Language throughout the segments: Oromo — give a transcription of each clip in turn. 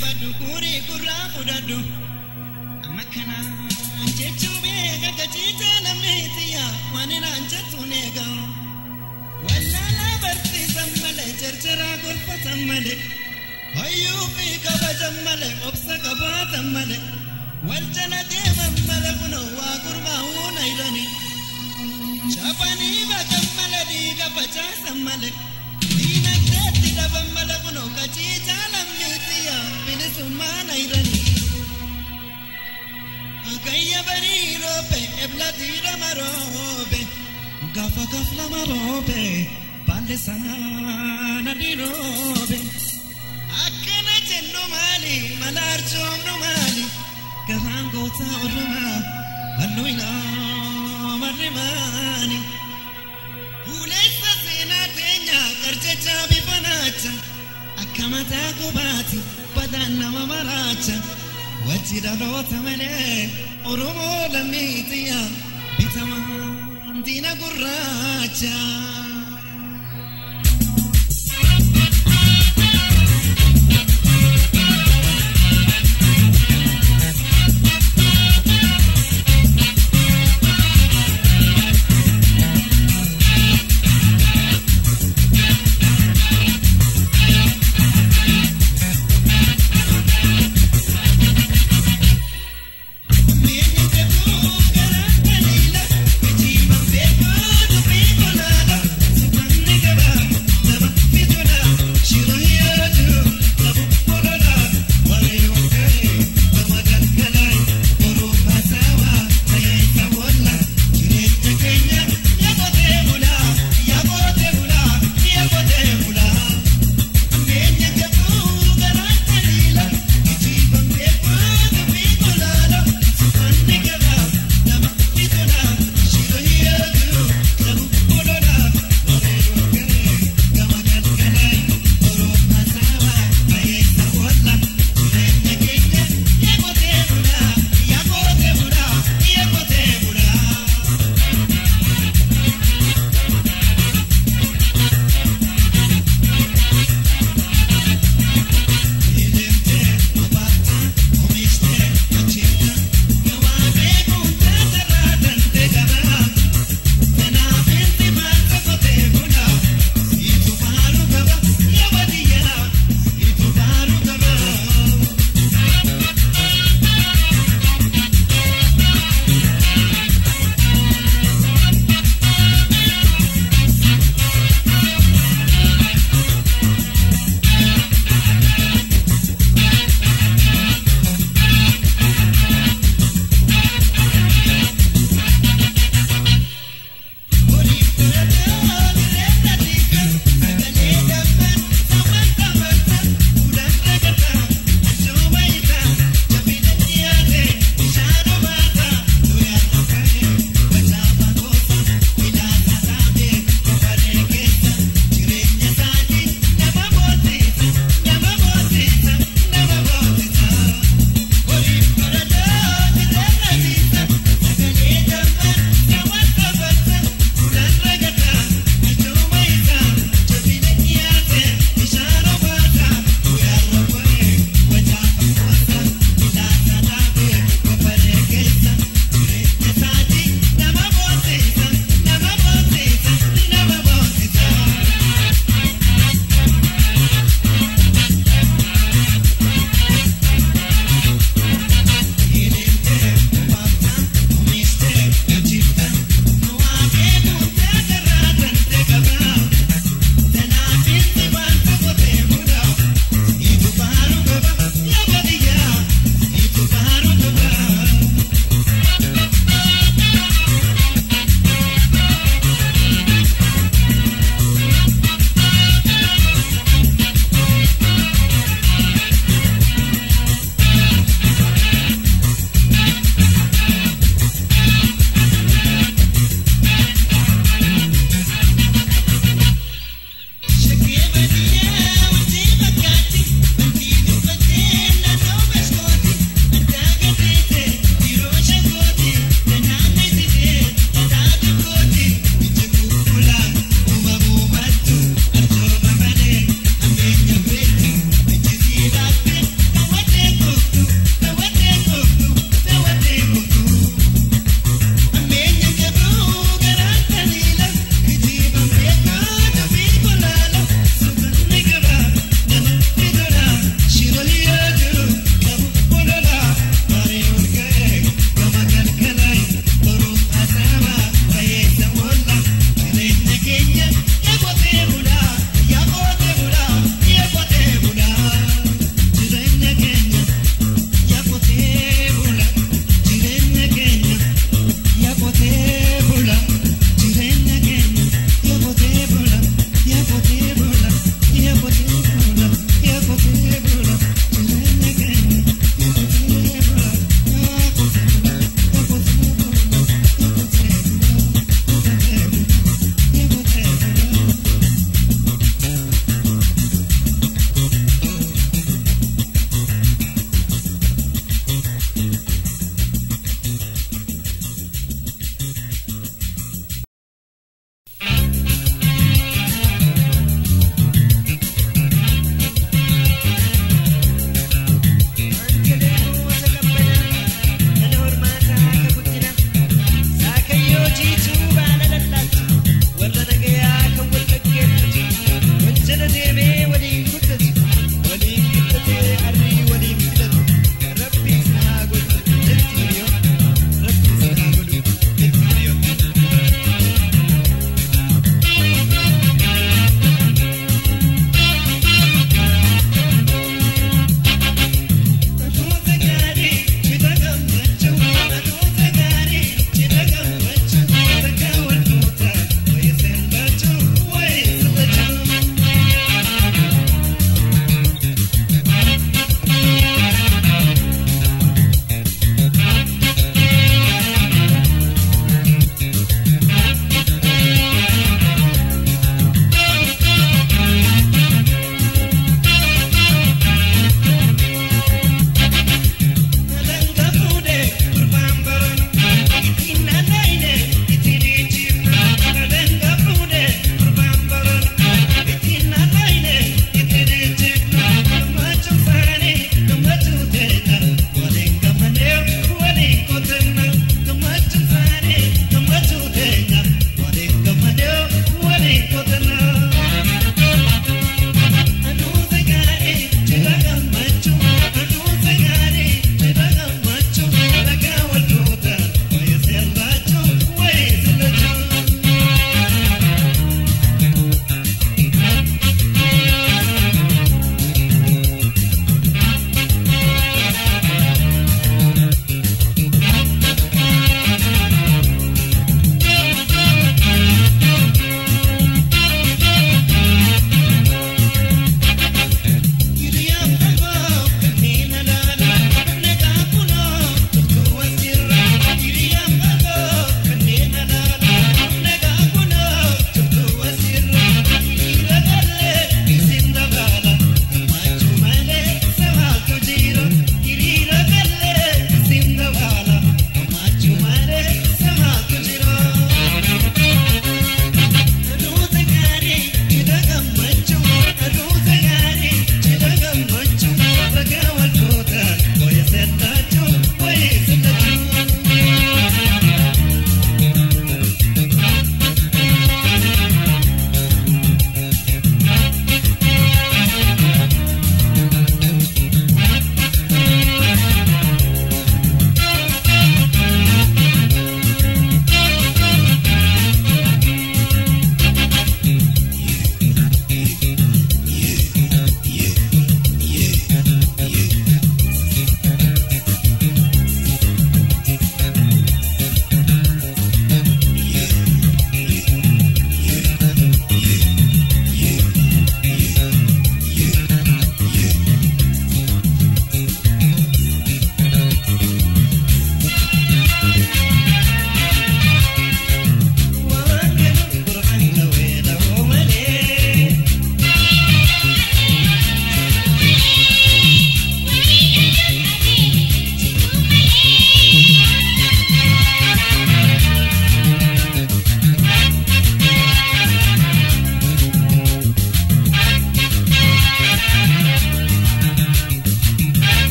dubbadhu kurii gurraa fudhadhu amma kanaan jechuun beeka gajiita lammeetiya waan irraan jettuun eegamu wallaalaa barsiisan malee jarjaraa golfatan malee hoyyuu fi kabajan malee obsa qabaatan malee wal jala deeman malee kunoo waa gurmaa'uu naayilanii shaapanii baatan malee dhiiga facaasan malee diinagdeetti dhaban malee kunoo kaciitaa. Gafa gafla marobe, palesana di robe. Akkana jennu mali, malar chomnu mali. Kahan gota urma, annu ila marrimani. Hulesa sena tenya, karche chabi panacha. Akkamata kubati. Batan namarra txan Batzira doa temen Urumu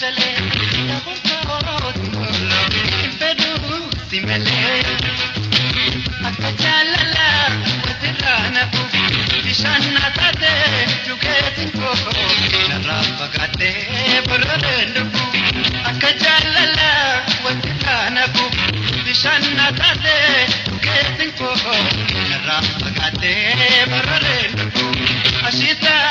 Kun, bifa amantaa irraa kan hojjatatuudha. Akkuma fayyadamuudha, akkuma kutaa keessaa, akkuma kutaa keewwatuudha. Akkuma kutaa bishaannaataate geessin koo irraa fagaatee bararee ashiitaa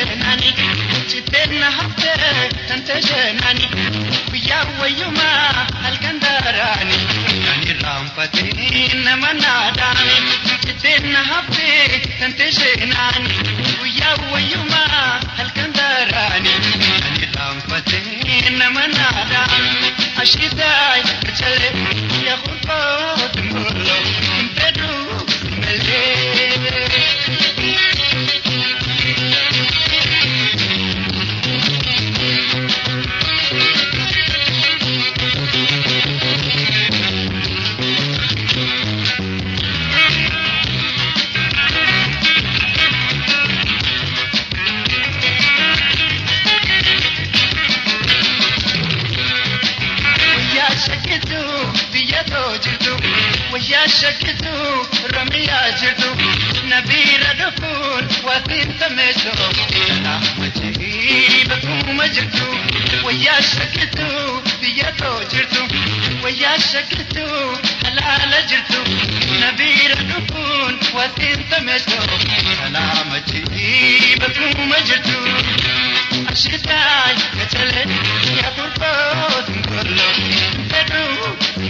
تنتجناني جدنا هبت تنتجناني ويا ويما الكندراني يعني رام فتين مناداني جدنا هبت تنتجناني ويا ويما الكندراني يعني رام فتين مناداني أشيداي تلي يا خلقات مولو بدو ملي يا شكتو رميا جدو نبير دفور وثين تمشو وجهي بكم جرتو ويا شكتو بيتو جرتو ويا شكتو حلال جرتو نبير دفور وثين تمشو سلام جهي بكم جرتو أشتاي كتلت يا قربو تنقلو تدو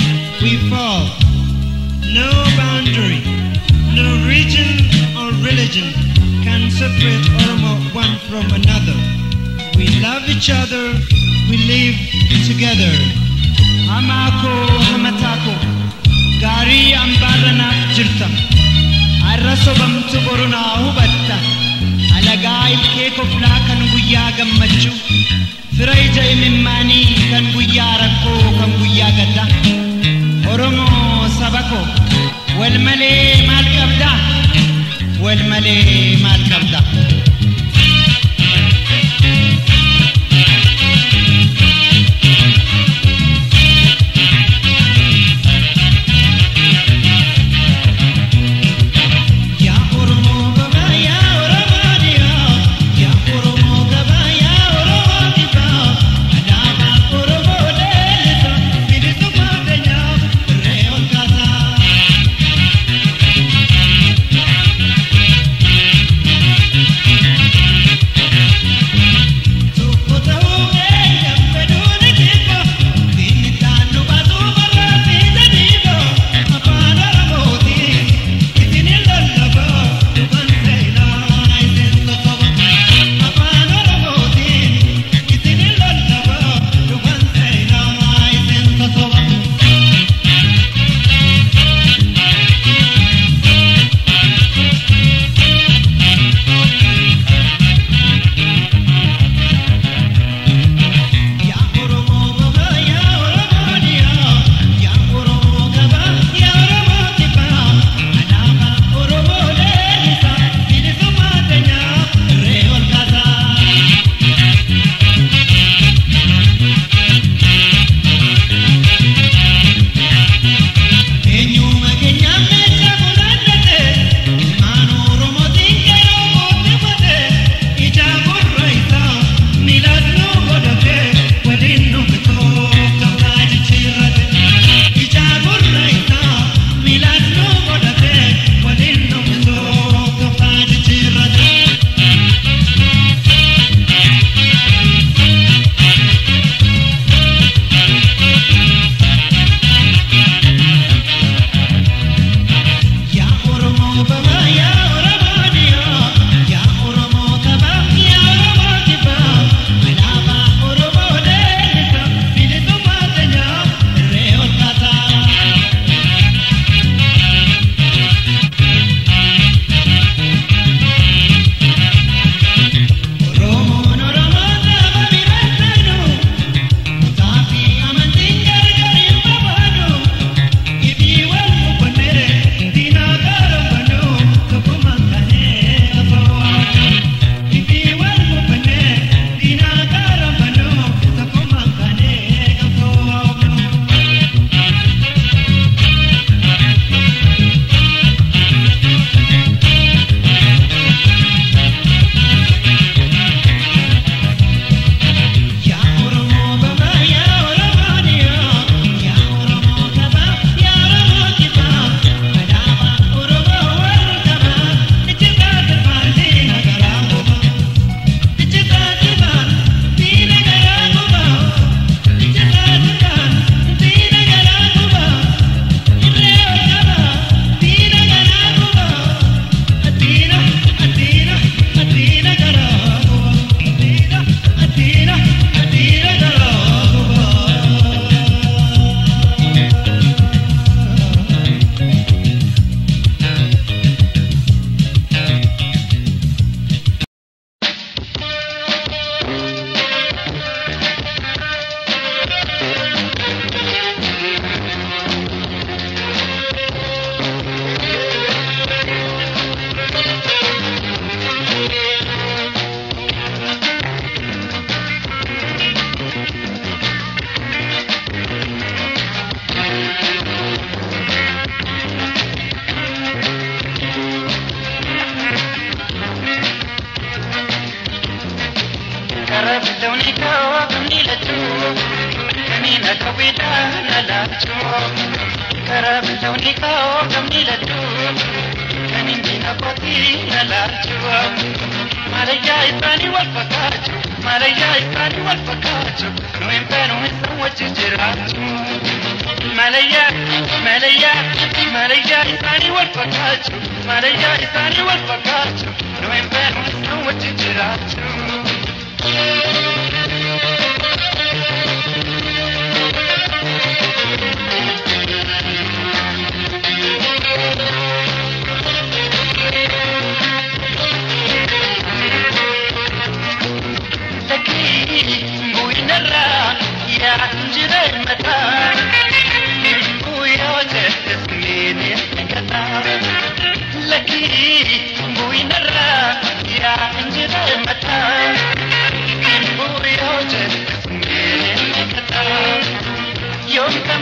fall. No boundary, no region or religion can separate Oromo one from another. We love each other, we live together. Amako hamatako, gari ambarana jirta. Arrasobam tuboruna hubatta. Alagai ilkee koflaa kan guyyaa gammachuu, firay ja'e mimmaanii kan guyyaa rakkoo kan guyyaa gaddaa. ኦሮሞ ሰበኮ ወልመሌ ማልቀብዳ ወልመሌ ማልቀብዳ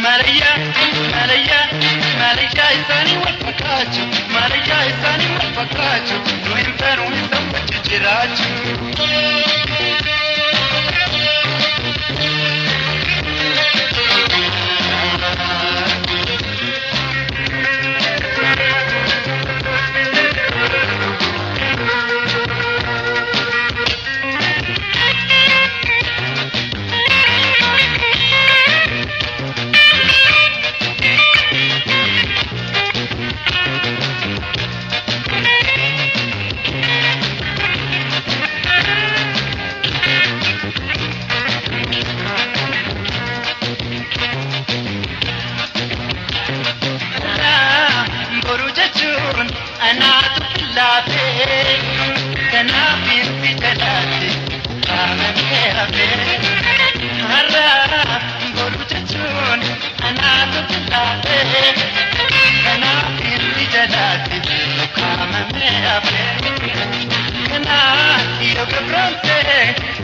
Maria, Maria, Maria está em Wapacate, Maria está em Wapacate, no inferno está em Wapacate.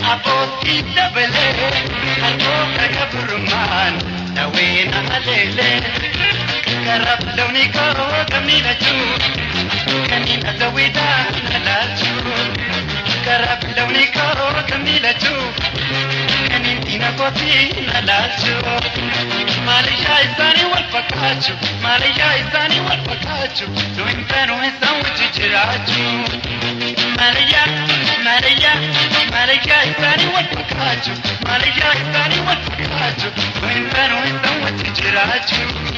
Abooti dabalee, alboota kaburumaan, daween haleelee. garraaflawni koo kamiina jiru kamiina zawwidaa nalaa jiru garraaflawni koo kamiina jiru kamiin diina kooti nalaa jiru maalayyaa isaanii wal fakkaachu maalayyaa isaanii wal fakkaachu duwintaanu isaan wajji jiraachu maalayyaa maalayyaa maalayyaa isaanii wal fakkaachu maalayyaa isaanii wal fakkaachu duwintaanu isaan wajji jiraachu.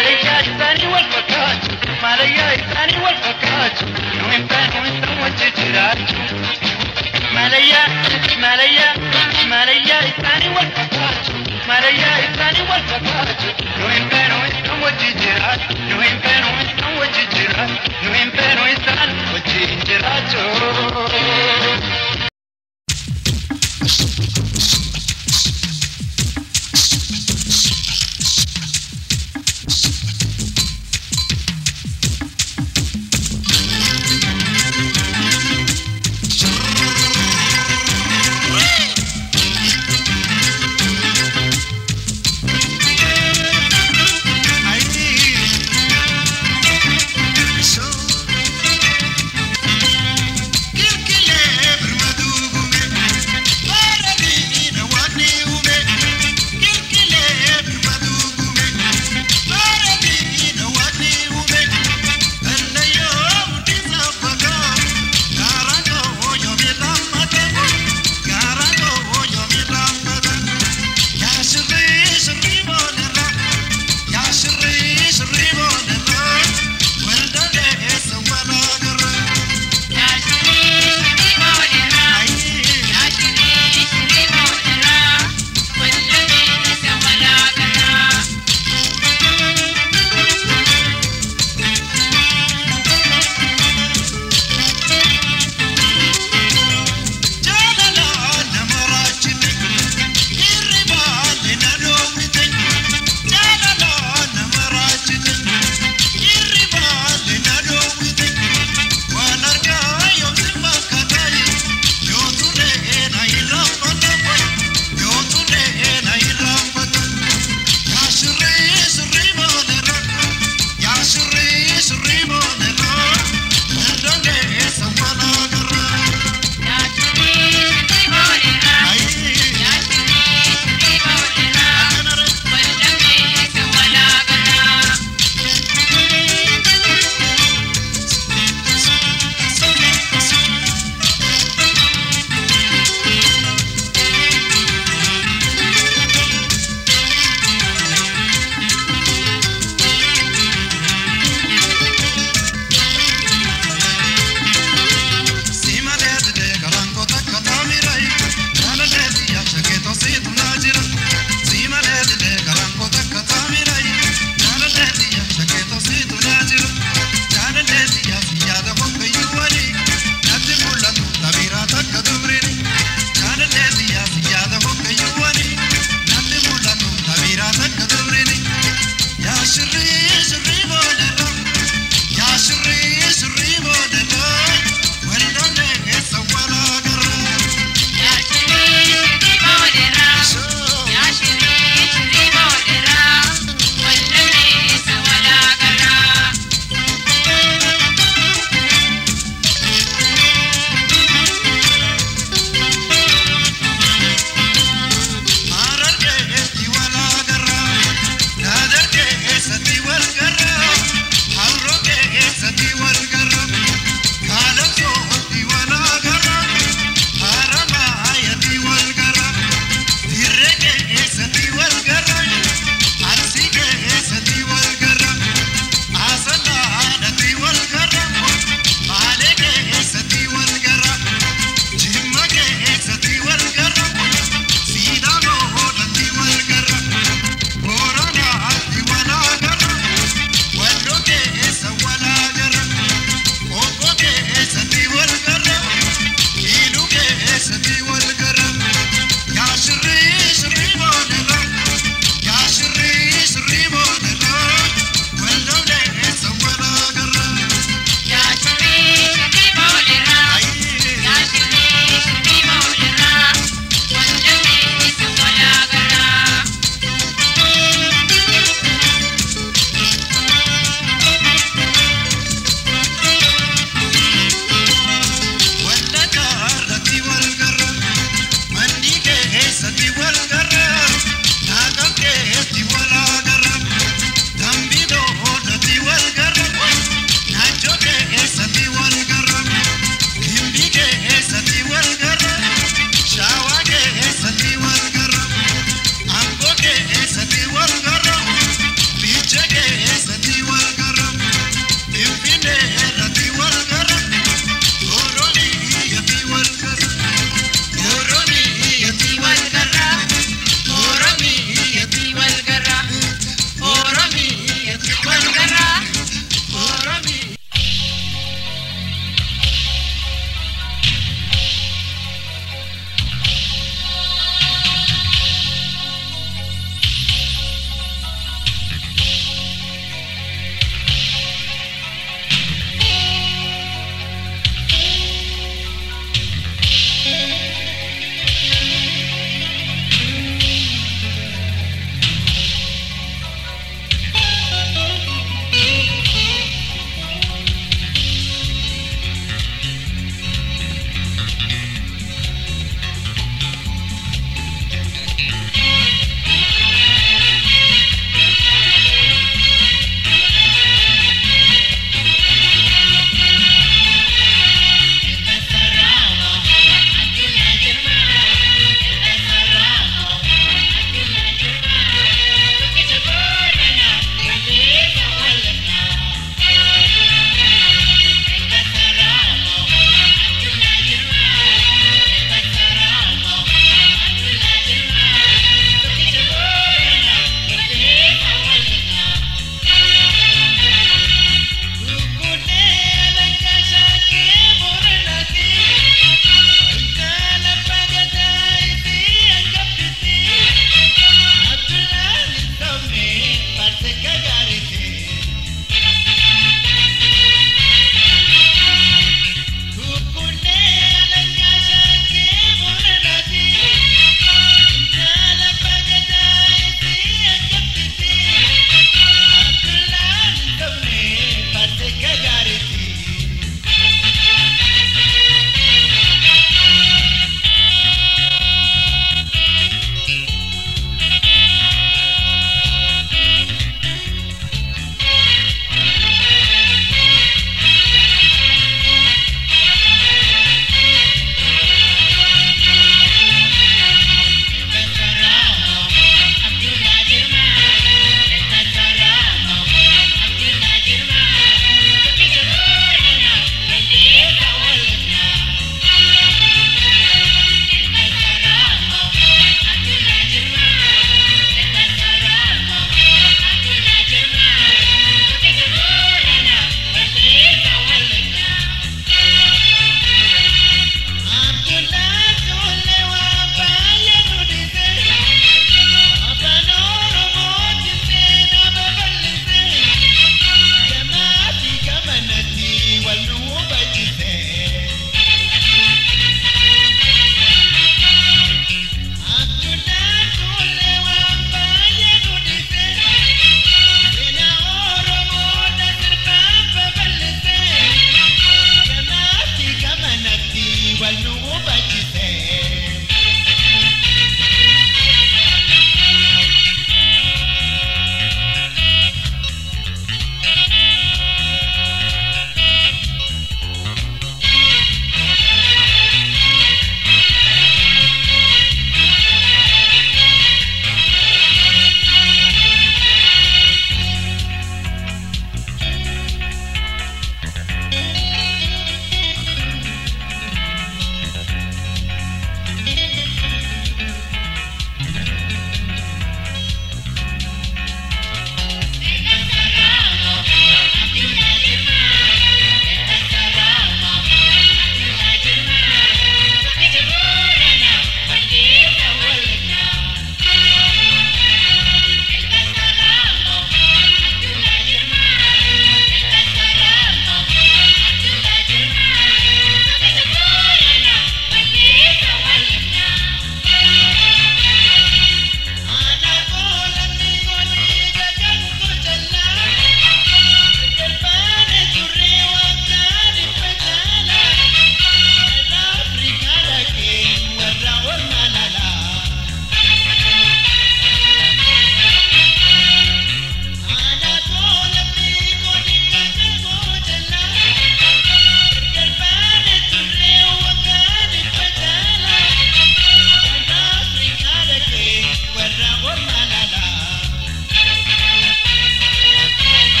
Maria Tani Walpakat, Maria Tani Walpakat, you Malaya, fact with the one to Jirat. Maria, Maria, Maria Tani Walpakat, Maria Tani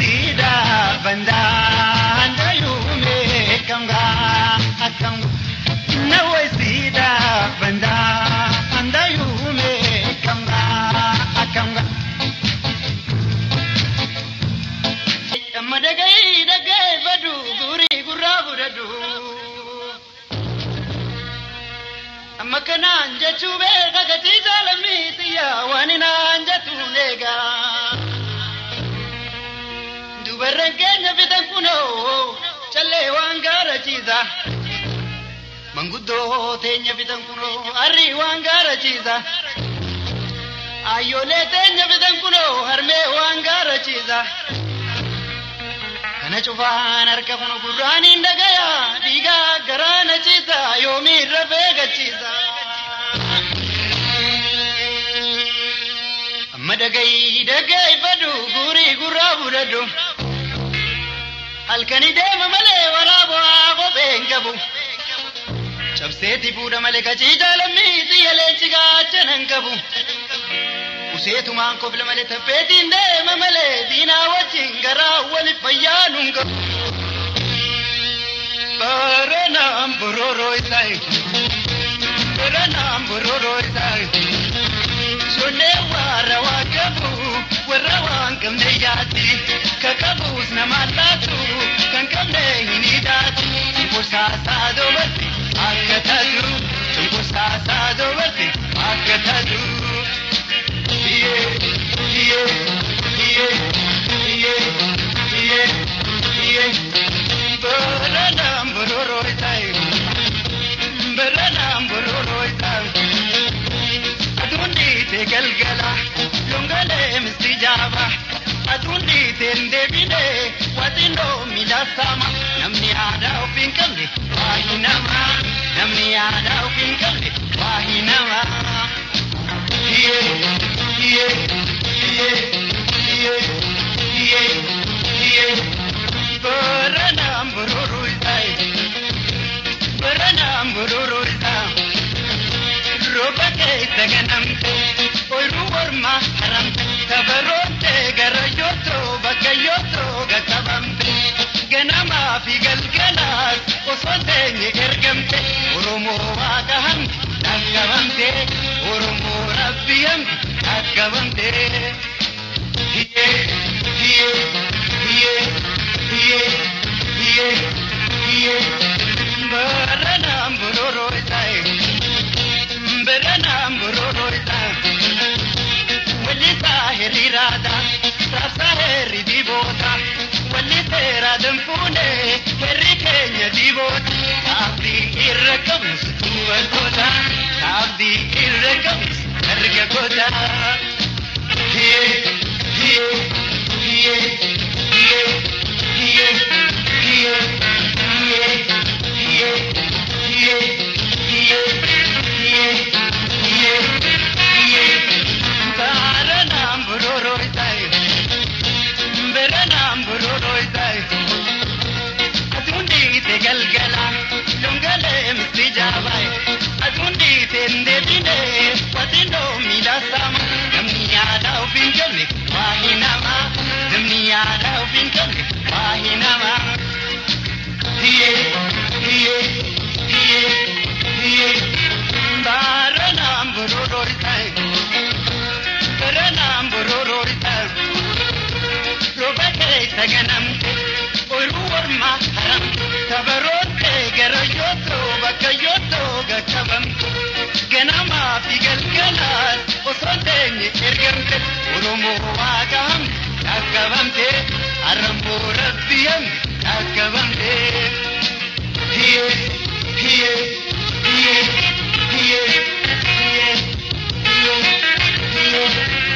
aqida bandaan dayume kamga akam nawai sida bandaan dayume kamga akamga madagai dagai badu guri gurra buradu makanaan jechuu beeka gatii jaalamni xiyyaa waan inaan jettu neegaa fidan kunoo callee waan gaara ciisa. Manguddoo teenya fidan kunoo arrii waan gaara Ayyoolee teenya fidan kunoo harmee waan gaara Kana cufaan harka kun gurraaniin dhagaya dhiigaa garaana ciisa yoomiirra beekachiisa. Amma dhagayi dhagayi fadu guurii gurraa budhadhu. alkani deema malee waraabaa kophee hin qabu. Cabseeti buuda malee kachii jaalamni xiyya leenci gaachana hin qabu. Useetumaan kofla malee taffeetiin deema malee diinaa wajjin garaa walif fayyaanu hin Baranaan bororoo Baranaan bororoo warra waan qabne yaati ka qabuus nama taatu kan qabne hin hidhaati borsaasaa dubarti akka taatu borsaasaa dubarti akka taatu. Baranam bororoi tai, baranam bororoi tai. Aduun ni te galgala. lama aduun namni aadaa ofi waa hin nama namni aadaa ofi hin qabne waa hin Rooba keessa ganamtee ooyiruu mormaa haramtee safaroottee gara yoottoo bakka yoottoo gatabamtee ganamaa fi galgalaas osoo teenye ergamte Oromoo waaqa hamte dhaqqabamtee Oromoo rabbi hamte heerri di boota walli seera danfuune heerri keenya di boota abdii irra qabus dubartoota abdii irra qabus dargaggoota. Yeah. seennee dinee watinoo miila saama namni yaadaa of hin jenne waa hin hamaa namni yaadaa of hin jenne waa hin hamaa. Hiyee hiyee hiyee hiyee baara naan boroorori ta'e baara naan boroorori ta'e roba keessa ganamte oyiruu warmaa haramte tabarootee gara yootoo bakka yootoo Hafi galgalaan osoo teenye ergamte Oromoo waaqaan dhaqqabamte Arramboo Hiyee hiyee hiyee hiyee hiyee hiyee hiyee.